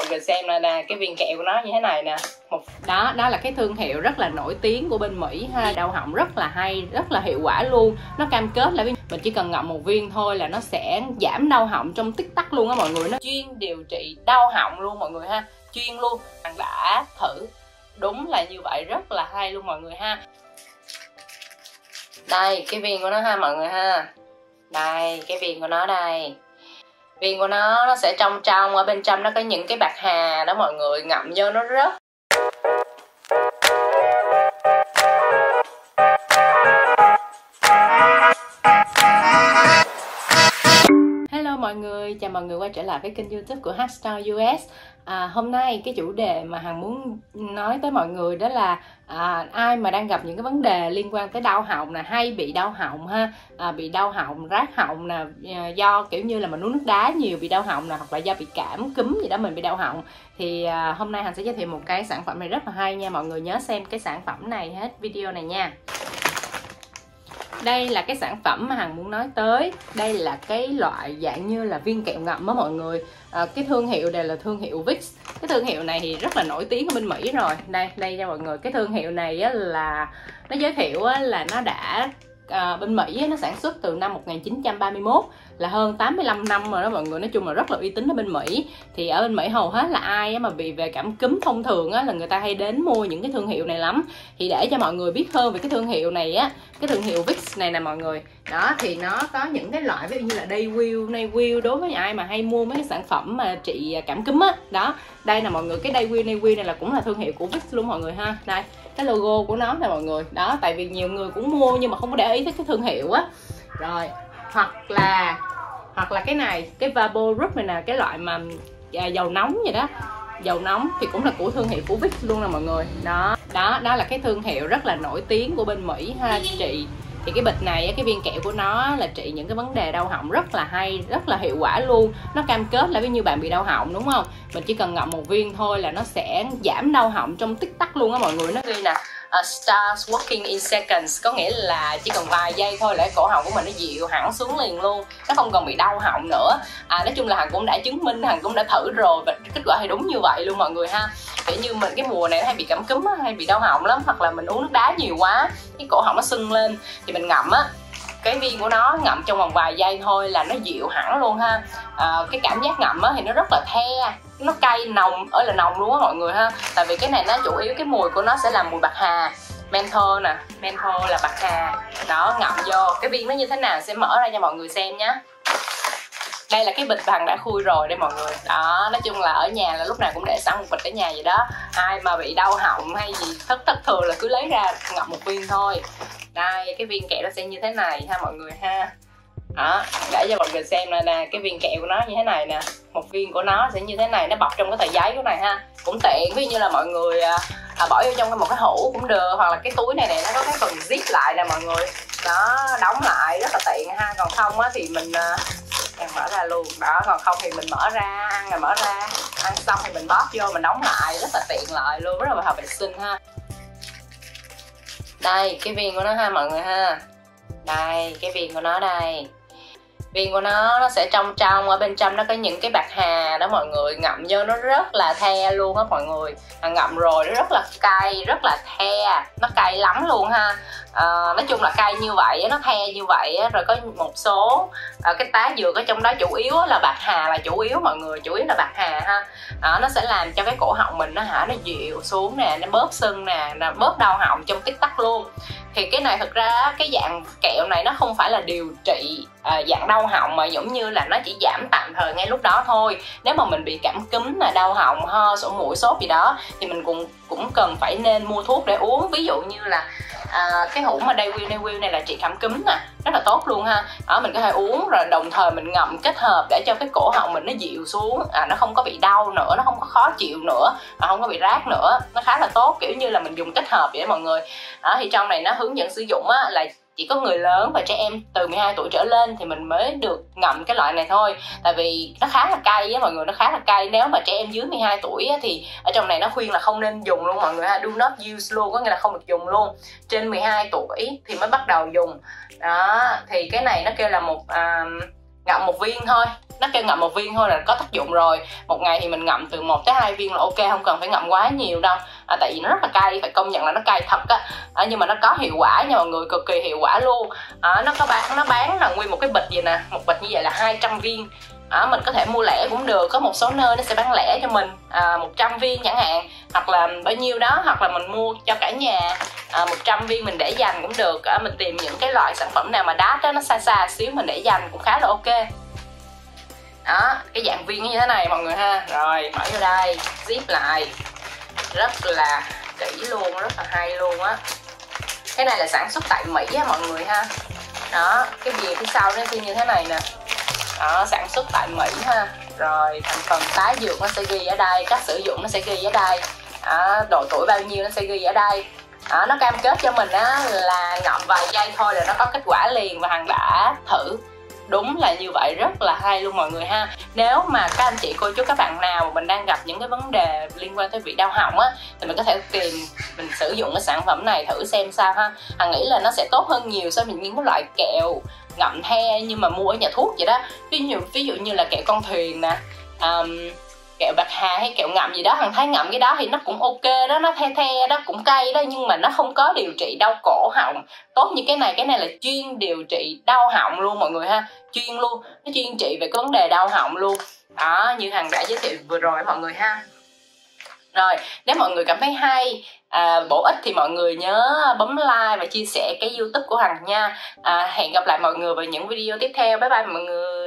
mọi người xem là nè cái viên kẹo của nó như thế này nè. Một đó đó là cái thương hiệu rất là nổi tiếng của bên mỹ ha. Đau họng rất là hay, rất là hiệu quả luôn. Nó cam kết là mình chỉ cần ngậm một viên thôi là nó sẽ giảm đau họng trong tích tắc luôn á mọi người. Nó chuyên điều trị đau họng luôn mọi người ha. Chuyên luôn. Bạn đã thử. Đúng là như vậy. Rất là hay luôn mọi người ha. Đây, cái viên của nó ha mọi người ha. Đây, cái viên của nó đây viên của nó nó sẽ trong trong, ở bên trong nó có những cái bạc hà đó mọi người, ngậm vô nó rất mọi người, chào mọi người quay trở lại với kênh youtube của Hashtag US à, Hôm nay cái chủ đề mà Hằng muốn nói tới mọi người đó là à, ai mà đang gặp những cái vấn đề liên quan tới đau họng nè hay bị đau họng ha. À, bị đau họng rát họng nè à, do kiểu như là mình uống nước đá nhiều bị đau họng nè hoặc là do bị cảm cúm gì đó mình bị đau họng. Thì à, hôm nay Hằng sẽ giới thiệu một cái sản phẩm này rất là hay nha. Mọi người nhớ xem cái sản phẩm này hết video này nha đây là cái sản phẩm mà hằng muốn nói tới. Đây là cái loại dạng như là viên kẹo ngậm á mọi người. À, cái thương hiệu đều là thương hiệu Vicks. Cái thương hiệu này thì rất là nổi tiếng ở bên Mỹ rồi. Đây đây cho mọi người. Cái thương hiệu này á, là nó giới thiệu á, là nó đã à, bên Mỹ á, nó sản xuất từ năm 1931 là hơn 85 năm rồi đó mọi người. Nói chung là rất là uy tín ở bên Mỹ. Thì ở bên Mỹ hầu hết là ai mà bị về cảm cúm thông thường á là người ta hay đến mua những cái thương hiệu này lắm. Thì để cho mọi người biết hơn về cái thương hiệu này á cái thương hiệu Vicks này nè mọi người. Đó thì nó có những cái loại ví dụ như là Dayquil, Dayquil đối với ai mà hay mua mấy cái sản phẩm mà trị à, cảm cúm á. Đó đây là mọi người cái Dayquil, Dayquil này là cũng là thương hiệu của Vicks luôn mọi người ha. Đây cái logo của nó nè mọi người. Đó tại vì nhiều người cũng mua nhưng mà không có để ý tới cái thương hiệu á. Rồi hoặc là hoặc là cái này cái Vapor Rub này nè cái loại mà à, dầu nóng vậy đó. Dầu nóng thì cũng là của thương hiệu của Vicks luôn nè mọi người. Đó đó đó là cái thương hiệu rất là nổi tiếng của bên Mỹ ha chị. Thì cái bịch này cái viên kẹo của nó là trị những cái vấn đề đau họng rất là hay rất là hiệu quả luôn. Nó cam kết là ví như bạn bị đau họng đúng không? Mình chỉ cần ngậm một viên thôi là nó sẽ giảm đau họng trong tích tắc luôn á mọi người. Nó ghi nè uh, starts working in seconds. Có nghĩa là chỉ cần vài giây thôi là cổ họng của mình nó dịu hẳn xuống liền luôn. Nó không còn bị đau họng nữa. À, nói chung là hằng cũng đã chứng minh hằng cũng đã thử rồi và kết quả thì đúng như vậy luôn mọi người ha. Kiểu như mình cái mùa này hay bị cảm cúm hay bị đau họng lắm hoặc là mình uống nước đá nhiều quá cái cổ họng nó sưng lên. Thì mình ngậm á cái viên của nó ngậm trong vòng vài giây thôi là nó dịu hẳn luôn ha. À, cái cảm giác ngậm á thì nó rất là the nó cay nồng ở là nồng luôn á mọi người ha. Tại vì cái này nó chủ yếu, cái mùi của nó sẽ là mùi bạc hà. Menthol nè, menthol là bạc hà. Đó, ngậm vô. Cái viên nó như thế nào sẽ mở ra cho mọi người xem nhé đây là cái bịch bằng đã khui rồi đây mọi người. Đó, nói chung là ở nhà là lúc nào cũng để sẵn một bịch ở nhà vậy đó. Ai mà bị đau họng hay gì, thất thất thường là cứ lấy ra ngậm một viên thôi. Đây, cái viên kẹo nó sẽ như thế này ha mọi người ha. Đó, để cho mọi người xem nè nè, cái viên kẹo của nó như thế này nè một viên của nó sẽ như thế này nó bọc trong cái tờ giấy của này ha. Cũng tiện ví như là mọi người à, à, bỏ vô trong một cái hũ cũng được hoặc là cái túi này này nó có cái phần zip lại nè mọi người. Đó đóng lại rất là tiện ha. Còn không á thì mình à, mở ra luôn. Đó còn không thì mình mở ra ăn rồi mở ra. Ăn xong thì mình bóp vô mình đóng lại rất là tiện lợi luôn rất là hợp vệ sinh ha. Đây cái viên của nó ha mọi người ha. Đây cái viên của nó đây viên của nó nó sẽ trong trong ở bên trong nó có những cái bạc hà đó mọi người ngậm vô nó rất là the luôn á mọi người. À, ngậm rồi nó rất là cay rất là the nó cay lắm luôn ha. À, nói chung là cay như vậy nó the như vậy rồi có một số à, cái tá dược ở trong đó chủ yếu là bạc hà là chủ yếu mọi người chủ yếu là bạc hà ha. À, nó sẽ làm cho cái cổ họng mình nó hả nó dịu xuống nè nó bớt sưng nè nó bớt đau họng trong tích tắc luôn thì cái này thực ra cái dạng kẹo này nó không phải là điều trị uh, dạng đau họng mà giống như là nó chỉ giảm tạm thời ngay lúc đó thôi. Nếu mà mình bị cảm cúm là đau họng ho sổ mũi sốt gì đó thì mình cũng cũng cần phải nên mua thuốc để uống. Ví dụ như là à, cái hũ mà Dayquil Dayquil này là trị cảm cúm nè rất là tốt luôn ha. Đó mình có thể uống rồi đồng thời mình ngậm kết hợp để cho cái cổ họng mình nó dịu xuống. À, nó không có bị đau nữa nó không có khó chịu nữa à, không có bị rát nữa. Nó khá là tốt kiểu như là mình dùng kết hợp vậy mọi người. Đó thì trong này nó hướng dẫn sử dụng á là chỉ có người lớn và trẻ em từ 12 tuổi trở lên thì mình mới được ngậm cái loại này thôi. Tại vì nó khá là cay á mọi người nó khá là cay. Nếu mà trẻ em dưới 12 tuổi á, thì ở trong này nó khuyên là không nên dùng luôn mọi người ha. Do not use luôn có nghĩa là không được dùng luôn. Trên 12 tuổi thì mới bắt đầu dùng. Đó thì cái này nó kêu là một uh, ngậm một viên thôi. Nó kêu ngậm một viên thôi là có tác dụng rồi. Một ngày thì mình ngậm từ 1 tới hai viên là ok không cần phải ngậm quá nhiều đâu à, tại vì nó rất là cay phải công nhận là nó cay thật á. À, nhưng mà nó có hiệu quả nha mọi người cực kỳ hiệu quả luôn. À, nó có bán nó bán là nguyên một cái bịch vậy nè một bịch như vậy là 200 viên. À, mình có thể mua lẻ cũng được có một số nơi nó sẽ bán lẻ cho mình à, 100 viên chẳng hạn hoặc là bao nhiêu đó hoặc là mình mua cho cả nhà à, 100 viên mình để dành cũng được. À, mình tìm những cái loại sản phẩm nào mà đắt đó nó xa xa xíu mình để dành cũng khá là ok. Đó cái dạng viên như thế này mọi người ha. Rồi mở vô đây zip lại rất là kỹ luôn rất là hay luôn á. Cái này là sản xuất tại mỹ á mọi người ha. Đó cái bìa phía sau nó như thế này nè. Đó sản xuất tại mỹ ha. Rồi thành phần tái dược nó sẽ ghi ở đây cách sử dụng nó sẽ ghi ở đây. Đó, độ tuổi bao nhiêu nó sẽ ghi ở đây. Đó, nó cam kết cho mình á là ngậm vài giây thôi là nó có kết quả liền và hằng đã thử đúng là như vậy rất là hay luôn mọi người ha. Nếu mà các anh chị cô chú các bạn nào mà mình đang gặp những cái vấn đề liên quan tới vị đau họng á thì mình có thể tìm mình sử dụng cái sản phẩm này thử xem sao ha. Hằng nghĩ là nó sẽ tốt hơn nhiều so với những cái loại kẹo ngậm the nhưng mà mua ở nhà thuốc vậy đó. Ví dụ ví dụ như là kẹo con thuyền nè um, kẹo bạc hà hay kẹo ngậm gì đó hằng thấy ngậm cái đó thì nó cũng ok đó nó the the đó cũng cay đó nhưng mà nó không có điều trị đau cổ họng. Tốt như cái này cái này là chuyên điều trị đau họng luôn mọi người ha chuyên luôn nó chuyên trị về cái vấn đề đau họng luôn. Đó như hằng đã giới thiệu vừa rồi mọi người ha. Rồi nếu mọi người cảm thấy hay à, bổ ích thì mọi người nhớ bấm like và chia sẻ cái youtube của hằng nha. À, hẹn gặp lại mọi người vào những video tiếp theo. Bye bye mọi người.